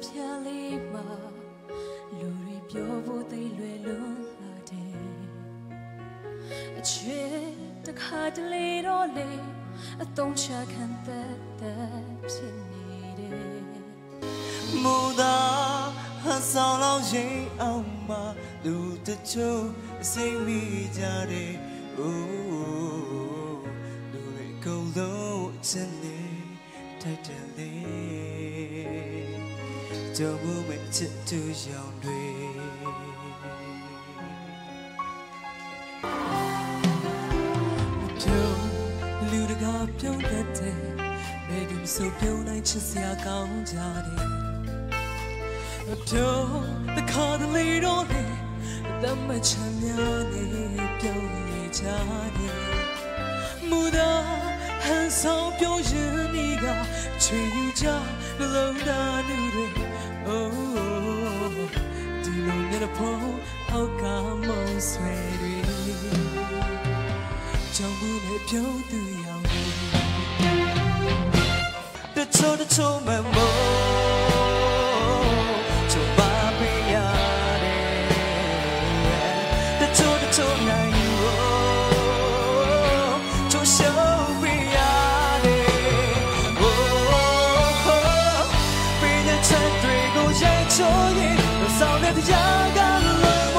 စပြလေးမှာလူတွေပြောဖို့သိလွယ်လွန်းလာတယ်အချွေတခါတလေတော့လေအတုံးချခံသက်သက်ဖြစ်နေတယ်မူသာဟန်ဆောင်လောက်ရင်အောင်မလူတချို့အစိမ့်မိကြတယ်အိုးလူတွေကုန်လုံးအချင်းနေထိုက်တယ်လေ ကြုံမှုမဲ့ချစ်သူရောင်တွေပြုံးလူတကာပြုံးတတ်တယ်ဘယ်သူမဆိုပြုံးနိုင်ချစ်စရာကောင်းကြတယ်အပြုံးတခါတလေတော့လေအသက်မချမ်းများနေပြုံးနေကြတယ်မူသာဟန် ဆောင်ပြုံးရင်ဒီကချွေယူကြနှလုံးသားနူတွေ oh ဒီလိုနဲ့ဖို့အောက်ကမုံဆွဲတွေကြောင့်ဘူးနဲ့ပြုံးသူရောင်နေတချို့တချို့မှမို့ ရင်ဆောင်တဲ့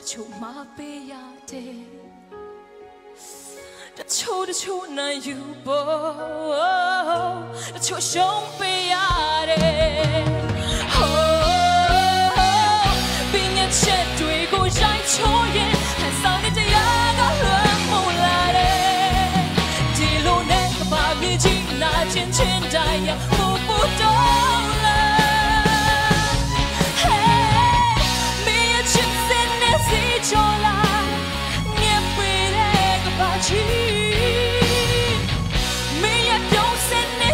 တချို့မပေးရတယ်တချို့တချို့နိုင်ယူဖို့တချို့ရှုံးပေးရတယ် မင်းရဲ့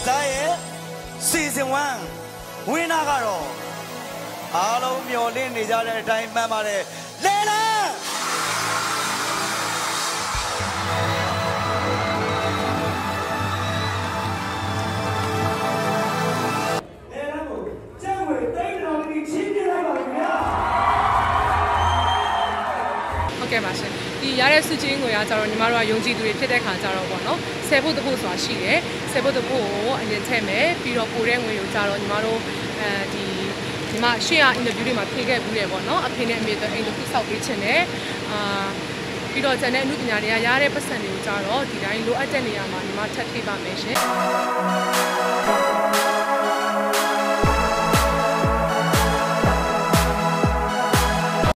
Star ရဲ့ Season 1 winner ကတော့အားလုံးမျှော်လင့်နေကြတဲ့အတိုင်းမှန်ပါတယ်လဲလာ စုချင်းငွေကကြတော့ညီမတို့ကယုံကြည်သူတွေဖြစ်တဲ့ခါကြတော့ပေါ့နော်ဆယ်ဖို့တဖို့ဆိုတာရှိတယ်ဆယ်ဖို့တဖို့ကိုအရင်ထည့်မယ်ပြီးတော့ပိုတဲ့ငွေကိုကြတော့ညီမတို့အဲဒီဒီမှာရှေ့ကအင်တာဗျူးတွေမှာဖြေခဲ့ဘူးလေပေါ့နော်အဖေနဲ့အမေတို့အိမ်တစ်ခုစောက်ပေးချင်တယ်အာပြီးတော့ကျန်တဲ့အမှုပညာတွေကရတဲ့ပတ်စံတွေကိုကြတော့ဒီတိုင်းလိုအပ်တဲ့နေရာမှာညီမထပ်ထိပါမယ်ရှင်